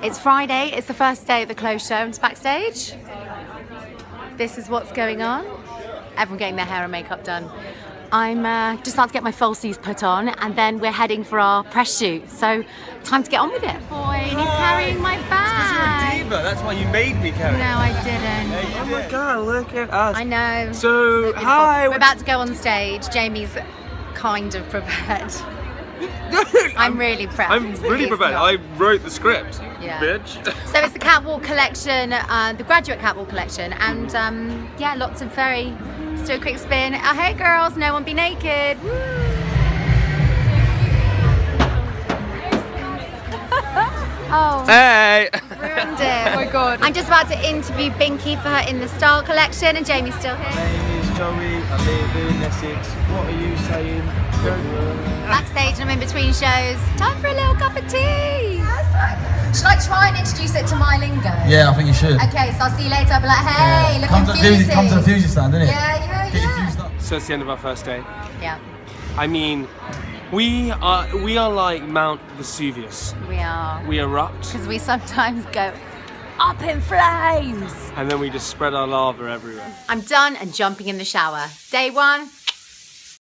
It's Friday, it's the first day of the Clothes Show and it's backstage. This is what's going on. Everyone getting their hair and makeup done. I'm uh, just about to get my falsies put on and then we're heading for our press shoot. So time to get on with it. Boy, and he's carrying my You're a bag. diva. That's why you made me carry. No, I didn't. Oh my god, look at us. I know. So, hi. We're about to go on stage. Jamie's kind of prepared. I'm really prepped. I'm really He's prepared. I wrote the script, Yeah. bitch. So it's the Catwalk collection, uh, the graduate Catwalk collection, and um, yeah, lots of very. Let's do a quick spin. Oh, hey girls, no one be naked. Woo. oh, hey. ruined it. Oh my god. I'm just about to interview Binky for her in the style collection, and Jamie's still here. My here. name is Joey, I live in Essex. What are you saying? Backstage and I'm in between shows. Time for a little cup of tea. Should I try and introduce it to my lingo? Yeah, I think you should. Okay, so I'll see you later. I'll be like, hey, come, to looking the fusy. Fusion, come to the Fusion stand, innit? Yeah, yeah, Get yeah. fused. So it's the end of our first day. Yeah, I mean, we are we are like Mount Vesuvius. we are. We erupt Because we sometimes go up in flames. and then we just spread our lava everywhere. I'm done and jumping in the shower. Day one,